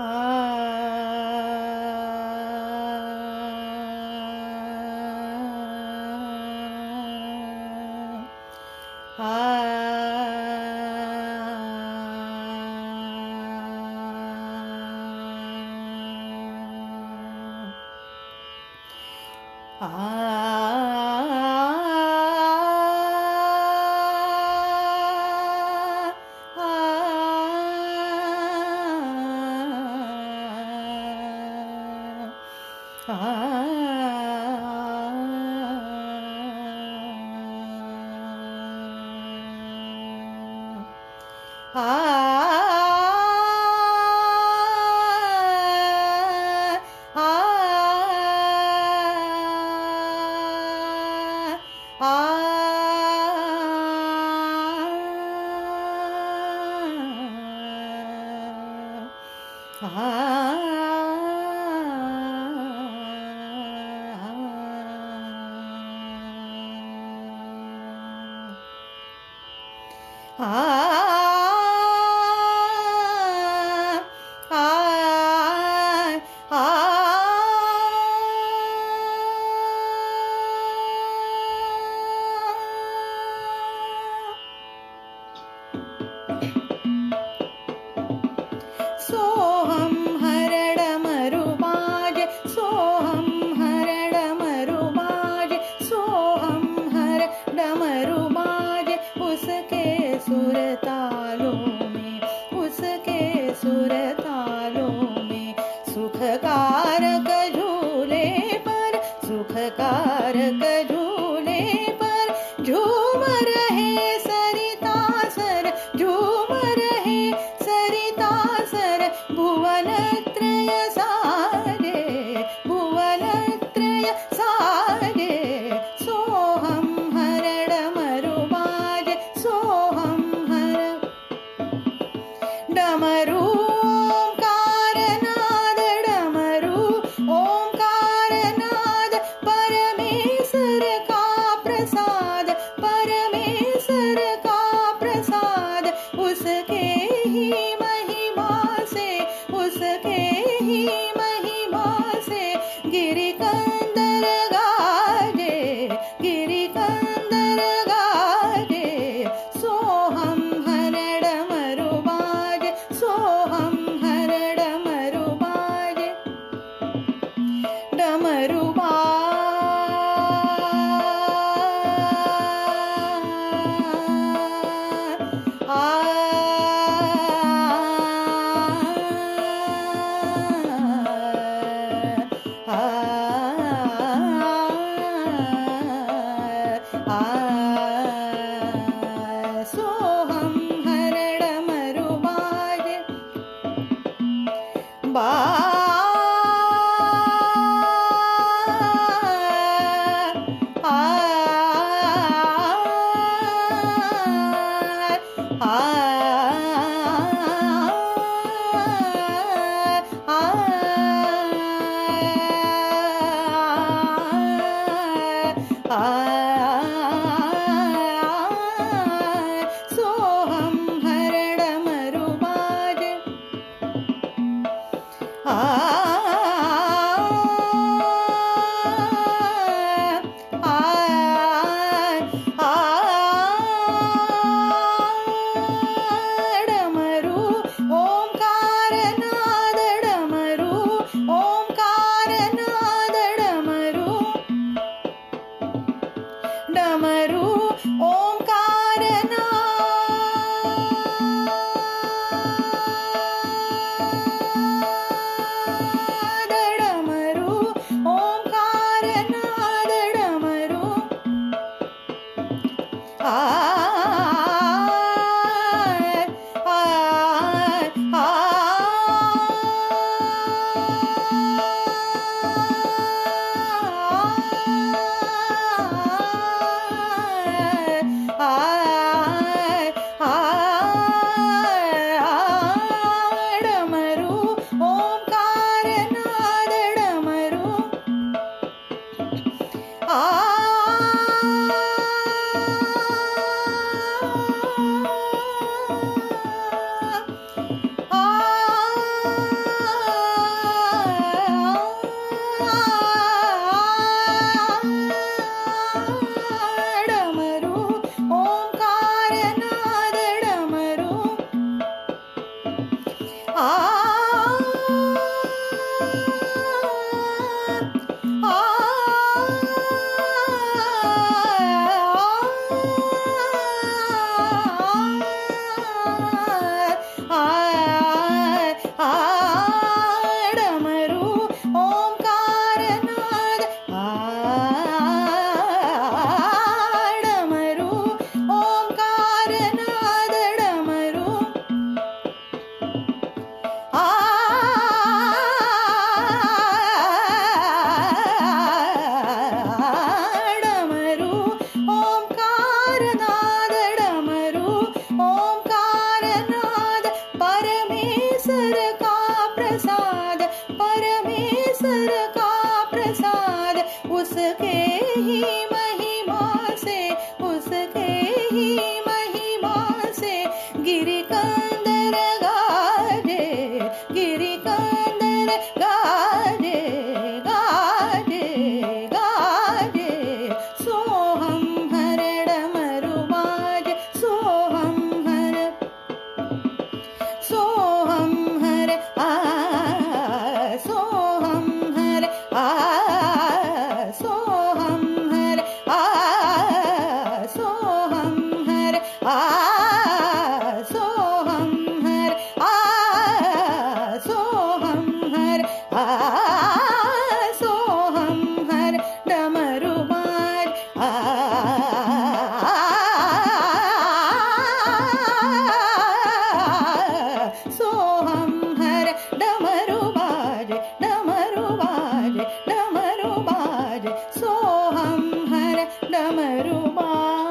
Ah. Ah. se Hi. ಕುಟಮರು ಓ डमरुबाज डमरुबाज सो हम हर डमरुबाज